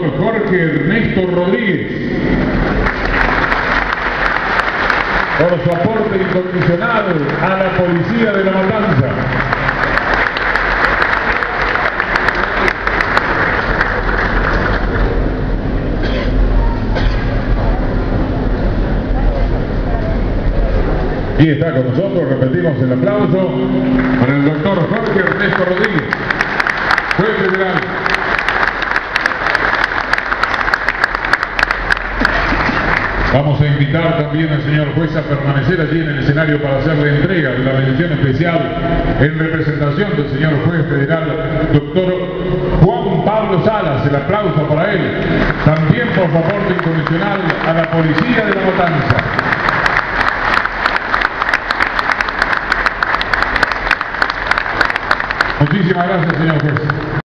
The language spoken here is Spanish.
doctor Jorge Ernesto Rodríguez, por su aporte incondicional a la Policía de la Matanza. Y está con nosotros, repetimos el aplauso para el doctor Jorge Ernesto Rodríguez, juez federal. Vamos a invitar también al señor juez a permanecer allí en el escenario para hacerle entrega de la mención especial en representación del señor juez federal, doctor Juan Pablo Salas. El aplauso para él. También por su aporte incondicional a la Policía de la Matanza. Muchísimas gracias, señor juez.